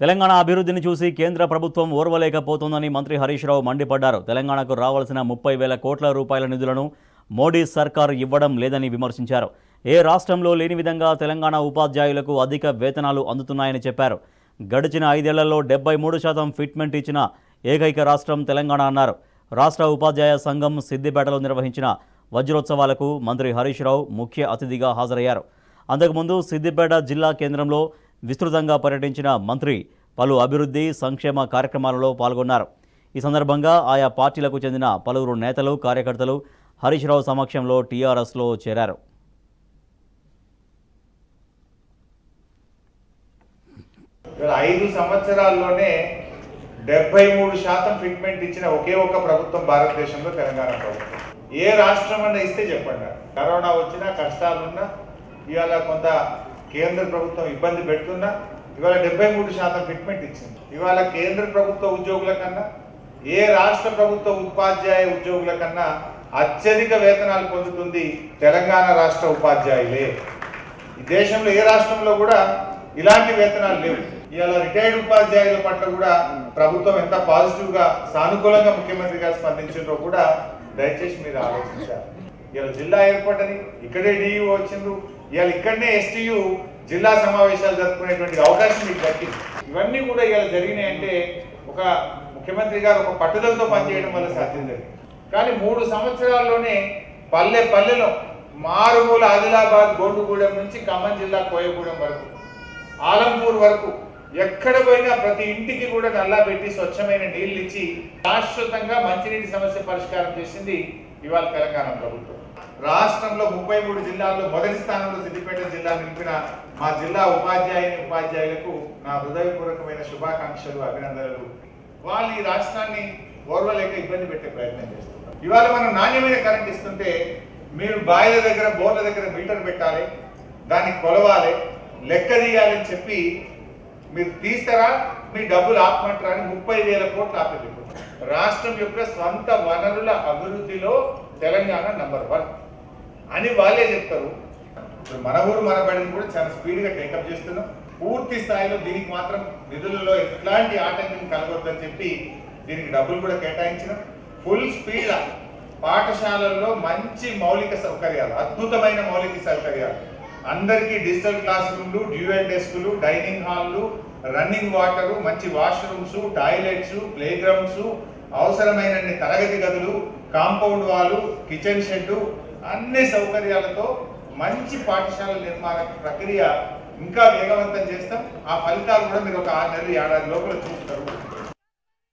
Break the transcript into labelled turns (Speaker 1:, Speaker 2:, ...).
Speaker 1: తెలంగాణ అభివృద్ధిని చూసి కేంద్ర ప్రభుత్వం ఓర్వలేకపోతోందని మంత్రి హరీష్ రావు మండిపడ్డారు. తెలంగాణకు రావాల్సిన ముప్పై వేల కోట్ల రూపాయల నిధులను మోడీ సర్కారు ఇవ్వడం లేదని విమర్శించారు. ఏ రాష్ట్రంలో లేని విధంగా తెలంగాణ ఉపాధ్యాయులకు అధిక వేతనాలు అందుతున్నాయని చెప్పారు. గడిచిన ఐదేళ్ళలో డెబ్బై మూడు శాతం ఫిట్మెంట్ ఇచ్చిన ఏకైక రాష్ట్రం తెలంగాణ అన్నారు. రాష్ట్ర ఉపాధ్యాయ సంఘం సిద్దిపేటలో నిర్వహించిన వజ్రోత్సవాలకు మంత్రి హరీష్ రావు ముఖ్య అతిథిగా హాజరయ్యారు. అంతకుముందు సిద్దిపేట జిల్లా కేంద్రంలో విస్తృతంగా పర్యటించిన మంత్రి పలు అభివృద్ధి సంక్షేమ కార్యక్రమాలలో పాల్గొన్నారు. ఈ సందర్భంగా ఆయా పార్టీలకు చెందిన పలువురు నేతలు కార్యకర్తలు హరీష్ రావు సమక్షంలో టీఆర్ఎస్లో చేరారు.
Speaker 2: ఐదు సంవత్సరాల్లోనే డెబ్బై మూడు శాతం ఫిట్మెంట్ ఇచ్చిన ఒకే ఒక్క ప్రభుత్వం భారతదేశంలో తెలంగాణ ప్రభుత్వం. ఏ రాష్ట్రం అన్న ఇస్తే చెప్పండి. కరోనా వచ్చినా కష్టాలున్నా ఇవాళ కొంత కేంద్ర ప్రభుత్వం ఇబ్బంది పెడుతున్నా ఇవాళ డెబ్బై మూడు శాతం ఫిట్మెంట్ ఇచ్చింది. ఇవాళ కేంద్ర ప్రభుత్వ ఉద్యోగుల కన్నా ఏ రాష్ట్ర ప్రభుత్వ ఉపాధ్యాయ ఉద్యోగుల కన్నా అత్యధిక వేతనాలు పొందుతుంది తెలంగాణ రాష్ట్ర ఉపాధ్యాయులే. ఈ దేశంలో ఏ రాష్ట్రంలో కూడా ఇలాంటి వేతనాలు లేవు. ఇవాళ రిటైర్డ్ ఉపాధ్యాయుల పట్ల కూడా ప్రభుత్వం ఎంత పాజిటివ్గా సానుకూలంగా ముఖ్యమంత్రి గారు స్పందించిందో కూడా దయచేసి మీరు ఆలోచించారు ఇవాళ జిల్లా ఏర్పడ్డది ఇక్కడే డియు వచ్చిండ్రు. ఇవాళ ఇక్కడనే ఎస్టీయు జిల్లా సమావేశాలు జరుపుకునేటువంటి అవకాశం మీకు దక్కింది. ఇవన్నీ కూడా ఇవాళ జరిగినాయి అంటే ఒక ముఖ్యమంత్రి గారు ఒక పట్టుదలతో పనిచేయడం వల్ల సాధ్యం జరిగింది. కానీ మూడు సంవత్సరాల్లోనే పల్లె పల్లెలో మారుమూల ఆదిలాబాద్ గోండుగూడెం నుంచి ఖమ్మం జిల్లా కోయగూడెం వరకు ఆలంపూర్ వరకు ఎక్కడ పోయినా ప్రతి ఇంటికి కూడా నల్లా పెట్టి స్వచ్ఛమైన నీళ్ళు ఇచ్చి శాశ్వతంగా మంచినీటి సమస్య పరిష్కారం చేసింది ఇవాళ తెలంగాణ ప్రభుత్వం. రాష్ట్రంలో ముప్పై మూడు జిల్లాల్లో మొదటి స్థానంలో సిద్దిపేట జిల్లా నిలిపిన మా జిల్లా ఉపాధ్యాయుని ఉపాధ్యాయులకు నా హృదయపూర్వకమైన శుభాకాంక్షలు అభినందనలు. వాళ్ళు ఈ రాష్ట్రాన్ని ఓర్వలేక ఇబ్బంది పెట్టే ప్రయత్నం చేస్తున్నారు. ఇవాళ మనం నాణ్యమైన కరెంట్ ఇస్తుంటే మీరు బాయిల దగ్గర బోర్ల దగ్గర మీటర్ పెట్టాలి దాన్ని కొలవాలి లెక్క తీయాలని చెప్పి మీరు తీస్తారా? మీ డబ్బులు ఆపమంటారా అని ముప్పై వేల కోట్లు ఆపేది రాష్ట్రం యొక్క స్వంత వనరుల అభివృద్ధిలో తెలంగాణ నంబర్ వన్. అని వాళ్ళే చెప్తారు. ఇప్పుడు మన ఊరు మన బడిని కూడా చాలా స్పీడ్గా టేకప్ చేస్తున్నాం. పూర్తి స్థాయిలో దీనికి మాత్రం నిధులలో ఎట్లాంటి ఆటంకం కలగొద్దని చెప్పి దీనికి డబ్బులు కూడా కేటాయించినాం. ఫుల్ స్పీడ్ పాఠశాలల్లో మంచి మౌలిక సౌకర్యాలు అద్భుతమైన మౌలిక సౌకర్యాలు. అందరికీ డిజిటల్ క్లాస్ రూమ్లు డ్యూయల్ డెస్కులు డైనింగ్ హాల్లు రన్నింగ్ వాటరు మంచి వాష్రూమ్స్ టాయిలెట్స్ ప్లేగ్రౌండ్స్ అవసరమైనన్ని తరగతి గదులు కాంపౌండ్ వాలు కిచెన్ షెడ్ అన్ని సౌకర్యాలతో మంచి పాఠశాల నిర్మాణ ప్రక్రియ ఇంకా వేగవంతం చేస్తాం. ఆ ఫలితాలు కూడా మీరు ఒక ఆరు నెలలు ఏడాది లోపల చూస్తారు.